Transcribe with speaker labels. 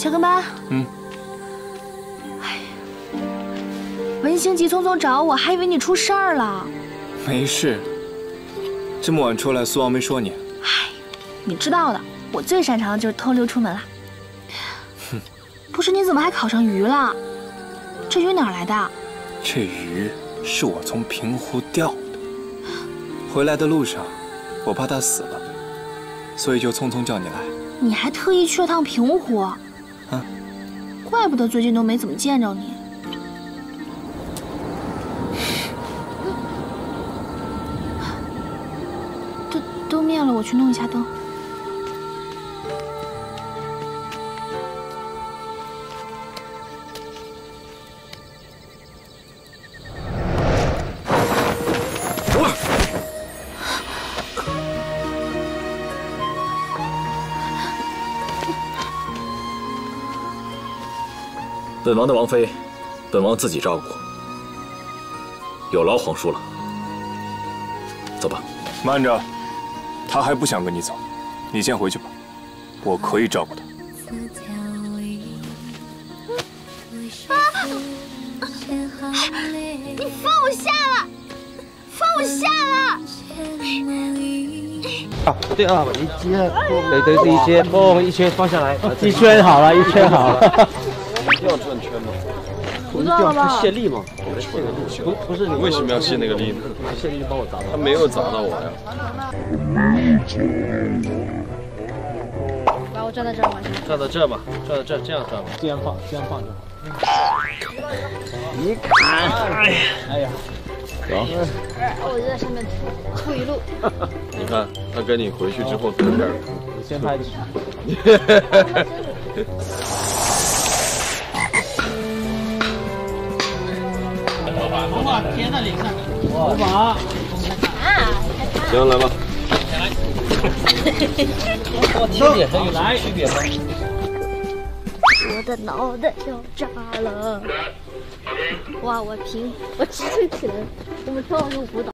Speaker 1: 小跟班。
Speaker 2: 嗯。
Speaker 1: 哎呀，文星急匆匆找我，还以为你出事儿了。
Speaker 2: 没事。这么晚出来，苏王没说你？
Speaker 1: 哎，你知道的，我最擅长的就是偷溜出门了。
Speaker 2: 哼。
Speaker 1: 不是，你怎么还考上鱼了？这鱼哪来的？
Speaker 2: 这鱼是我从平湖钓的。回来的路上，我怕它死了，所以就匆匆叫你来。
Speaker 1: 你还特意去了趟平湖，
Speaker 2: 啊，
Speaker 1: 怪不得最近都没怎么见着你。都都灭了，我去弄一下灯。
Speaker 3: 本王的王妃，本王自己照顾，有劳皇叔了。走吧。
Speaker 2: 慢着，他还不想跟你走，你先回去吧，我可以照顾他。
Speaker 1: 你放我下来！放我下来！
Speaker 4: 啊，对啊，一接，对对对，一接，哦，一圈放下来，一圈好了，一圈好了。
Speaker 5: 要转圈吗？
Speaker 4: 不要吧？卸力吗？我们卸个力。不不是你
Speaker 5: 为什么要卸那个力呢？
Speaker 4: 卸力把我砸到。
Speaker 5: 他没有砸到我呀。
Speaker 6: 来我转到这儿吧。
Speaker 4: 转到这吧，转到这，这样转吧。这样放，这样放就好。你看，哎呀，哎呀，
Speaker 5: 走。
Speaker 6: 我就在上面吐一路。
Speaker 5: 你看，他跟你回去之后在这儿。
Speaker 4: 你先拍。头发贴在脸上，头发。啊！
Speaker 5: 行，来吧。
Speaker 4: 我贴脸上有什么区别吗？
Speaker 6: 我的脑袋要炸了！哇，我平，我直接起来，我们跳完舞蹈。